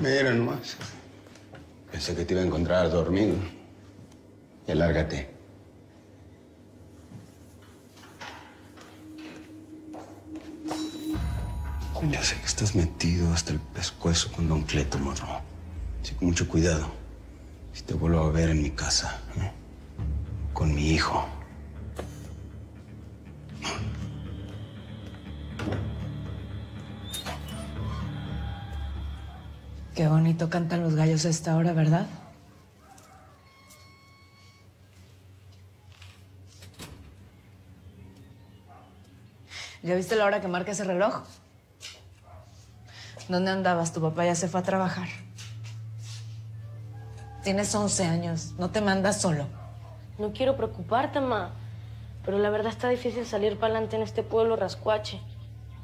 Mira nomás. Pensé que te iba a encontrar dormido. Ya lárgate. Ya sé que estás metido hasta el pescuezo con Don Cleto, morro. Así con mucho cuidado. Si te vuelvo a ver en mi casa, ¿eh? con mi hijo. Qué bonito cantan los gallos a esta hora, ¿verdad? ¿Ya viste la hora que marca ese reloj? ¿Dónde andabas? Tu papá ya se fue a trabajar. Tienes 11 años, no te mandas solo. No quiero preocuparte, ma. Pero la verdad está difícil salir para adelante en este pueblo rascuache.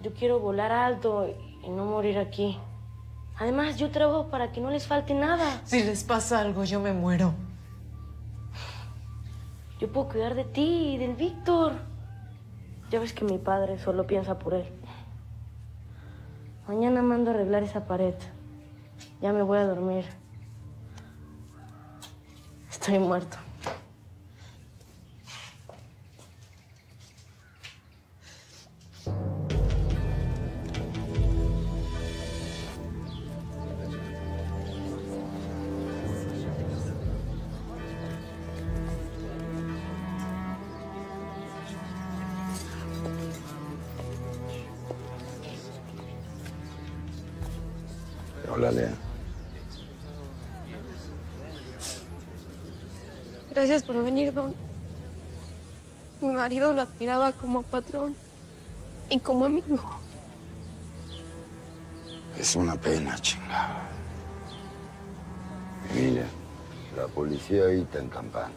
Yo quiero volar alto y no morir aquí. Además, yo trabajo para que no les falte nada. Si les pasa algo, yo me muero. Yo puedo cuidar de ti y del Víctor. Ya ves que mi padre solo piensa por él. Mañana mando a arreglar esa pared. Ya me voy a dormir. Estoy muerto. Hola, Lea. Gracias por venir, don. Mi marido lo admiraba como patrón y como amigo. Es una pena, chingada. Emilia, la policía ahí está en campaña.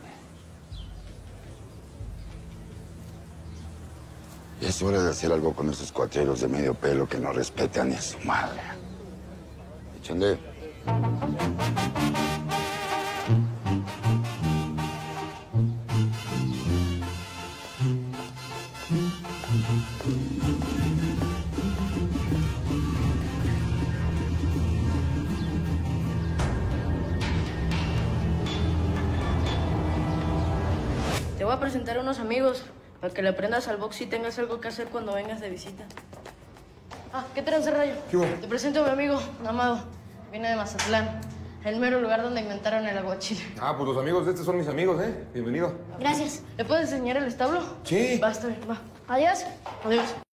Y es hora de hacer algo con esos cuatreros de medio pelo que no respetan ni a su madre. Te voy a presentar a unos amigos para que le aprendas al box y tengas algo que hacer cuando vengas de visita. Ah, ¿qué tranza, Rayo? Te presento a mi amigo, Amado. Viene de Mazatlán, el mero lugar donde inventaron el aguachile. Ah, pues los amigos de este son mis amigos, ¿eh? Bienvenido. Gracias. ¿Le puedes enseñar el establo? Sí. Va, está bien, va. Adiós. Adiós.